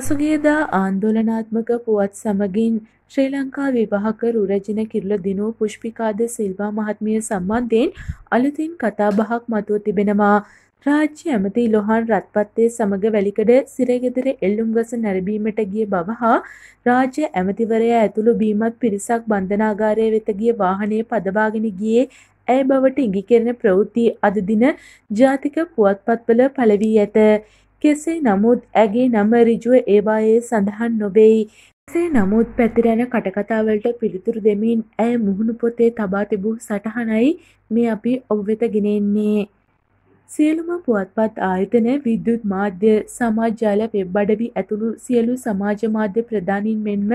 පසුගියදා ආන්දෝලනාත්මක පුවත් සමගින් ශ්‍රී ලංකා විවාහක රුරජින කිරුළ දිනූ පුෂ්පිකාද සිල්වා මහත්මිය සම්බන්ධයෙන් අලුතින් කතාබහක් මතුව තිබෙනවා. රාජ්‍ය ඇමති ලොහන් රත්පත්තේ සමග වැලිකඩ සිරගෙදර එල්ලුම් ගස නැරඹීමට ගිය බව හා රාජ්‍ය ඇමතිවරයා ඇතුළු බීමත් පිරිසක් බන්ධනාගාරය වෙත ගිය වාහනය පදවාගෙන ගියේ ඇය බවට ඉඟි කෙරෙන ප්‍රවෘත්ති අද දින ජාතික පුවත්පත්වල පළවී ඇත. කෙසේ නමුත් ඇගේ නම ඍජුව ඒවායේ සඳහන් නොවෙයි. කෙසේ නමුත් පැතිරෙන කටකතාවලට පිළිතුරු දෙමින් ඇය මුහුණු පොතේ තබා තිබූ සටහනයි මේ අපි ඔබ වෙත ගෙනෙන්නේ. සියලුම පුවත්පත් ආයතන විද්‍යුත් මාධ්‍ය සමාජ ජාල වෙබ් අඩවි ඇතුළු සියලු සමාජ මාධ්‍ය ප්‍රධානීන් මෙන්ම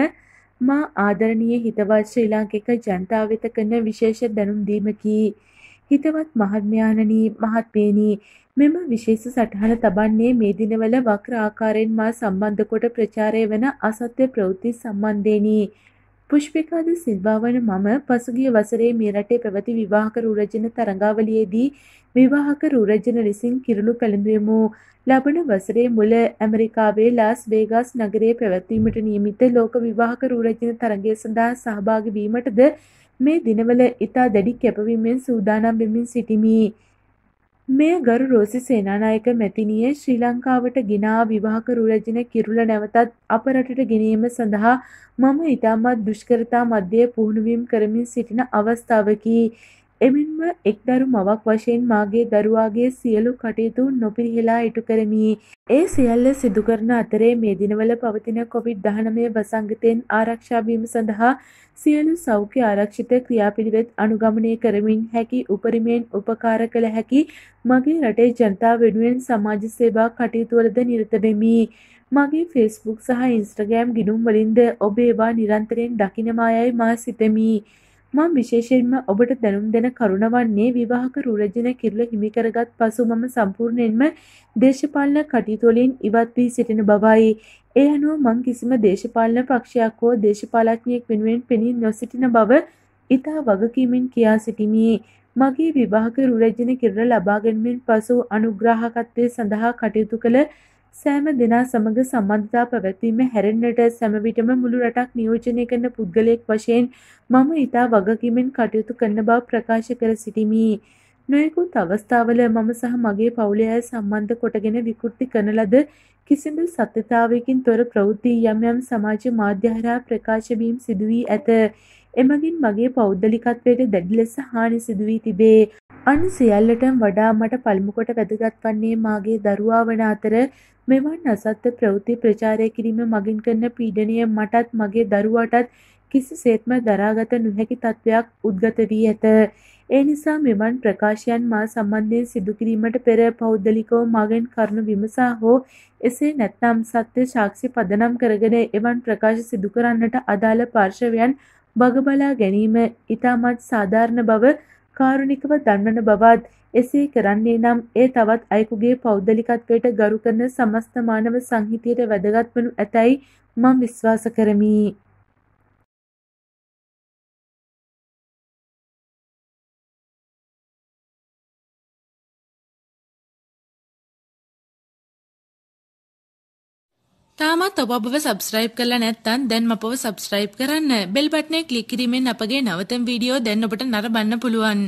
මා ආදරණීය හිතවත් ශ්‍රී ලාංකික ජනතාව වෙත කරන විශේෂ දැනුම් දීමකි. හිතවත් මහත්මයාණනි මහත්මේනි මෙම විශේෂ සටහන තබන්නේ මේ දිනවල වක්‍ර ආකාරයෙන් මා සම්බන්ධ කොට ප්‍රචාරය වන අසත්‍ය ප්‍රවෘත්ති සම්බන්ධයෙනි. පුෂ්පිකාද සිල්වා වන මම පසුගිය වසරේ මේ රටේ පැවති විවාහක රුරජන තරඟාවලියේදී විවාහක රුරජන ලෙසින් කිරුළු පැළඳෙමු. ලබන වසරේ මුල ඇමරිකාවේ ලාස් වේගාස් නගරයේ පැවැත්වීමට නියමිත ලෝක විවාහක රුරජන තරඟය සඳහා සහභාගී වීමටද මේ දිනවල ඉතා දැඩි කැපවීමෙන් සූදානම් වෙමින් සිටිමි. මෙය ගරු රෝසි සේනානායක මැතිනිය ශ්‍රී ලංකාවට ගෙනා විවාහක රුරජින කිරුළ නැවතත් අප රටට ගෙනීම සඳහා මම ඉතාමත් දුෂ්කරතා මධ්‍යයේ පුහුණුවීම් කරමින් සිටින අවස්ථාවකි. එමෙන්ම එක්දරු මවක් වශයෙන් මාගේ දරුවාගේ සියලු කටයුතු නොපිරිහෙලා ඉටු කරමි. ඒ සියල්ල සිදු කරන අතරේ මේ දිනවල පවතින කොවිඩ්-19 වසංගතයෙන් ආරක්ෂා වීම සඳහා සියලු සෞඛ්‍ය ආරක්ෂිත ක්‍රියාපිළිවෙත් අනුගමනය කරමින් හැකි උපරිමයෙන් උපකාර කළ හැකි මගේ රටේ ජනතාව වෙනුවෙන් සමාජ සේවා කටයුතුවලද නිරත වෙමි. මගේ ෆේස්බුක් සහ ඉන්ස්ට්‍රගෑම් ගිනුම් වලින්ද ඔබ ඒවා නිරන්තරයෙන් දකිනමායයි මා සිතමි. මම විශේෂයෙන්ම ඔබට දැනුම් දෙන කරුණ වන්නේ විවාහක රුරජන කිරුළ හිමි කරගත් පසු මම සම්පූර්ණයෙන්ම දේශපාලන කටයුතු වලින් ඉවත් වී සිටින බවයි. ඒ අනුව මං කිසිම දේශපාලන පක්ෂයක් හෝ දේශපාලඥයෙක් වෙනුවෙන් පෙනී නොසිටින බව ඉතා වගකීමෙන් කියා සිටිමි. මගේ විවාහක රුරජන කිරණ ලබා ගැනීමෙන් පසු අනුග්‍රාහකත්වය සඳහා කටයුතු කළ සෑම දෙනා සමග සම්බන්ධතා පැවැත්වීම හැරෙන්නට සැම විටම මුළු රටක් නියෝජනය කරන පුද්ගලයෙක් වශයෙන් මම ඉතා වගකීමෙන් කටයුතු කරන බව ප්‍රකාශ කර සිටිමි. නොයෙකුත් අවස්ථාවල මම සහ මගේ පවුලේ අය සම්බන්ධ කොටගෙන විකෘති කරන ලද කිසිදු සත්‍යතාවයකින් තොර ප්‍රවෘත්ති යම් යම් සමාජ මාධ්‍ය හරහා ප්‍රකාශ වීම සිදු වී ඇත. එමගින් මගේ පෞද්ගලිකත්වයට දැඩි ලෙස හානි සිදු වී තිබේ. අන් සියල්ලටම වඩා මට පළමු කොට වැදගත් වන්නේ මාගේ දරුවා වන අතර මෙවන් අසත්‍ය ප්‍රවෘත්ති ප්‍රචාරය කිරීම මගින් කරන පීඩනය මටත් මගේ දරුවාටත් කිසිසේත්ම දරාගත නොහැකි තත්වයක් උද්ගත වී ඇත. ඒ නිසා මෙවන් ප්‍රකාශයන් මා සම්බන්ධයෙන් සිදු කිරීමට පෙර පෞද්ගලිකව මගෙන් කරුණු විමසා හෝ එසේ නැත්නම් සත්‍ය සාක්ෂි පදනම් කරගෙන එවන් ප්‍රකාශ සිදු කරන්නට අදාළ පාර්ශවයන් බග බලා ගැනීම ඉතාමත් සාධාරණ බව කාරුණිකව දන්වන බවත් එසේ කරන්නේ නම් ඒ තවත් අයෙකුගේ පෞද්ගලිකත්වයට ගරු කරන සමස්ත මානව සංහිතියට වැදගත් වනු ඇතැයි මම විශ්වාස කරමි. තාමත් ඔබ අපව සබස්ක්‍රයිබ් කරලා නැත්නම් දැන් අපව සබස්ක්‍රයිබ් කරන්න. බෙල් බටනේ ක්ලික් කිරීමෙන් අපගේ නවතම වීඩියෝ දැන් ඔබට නරඹන්න පුළුවන්.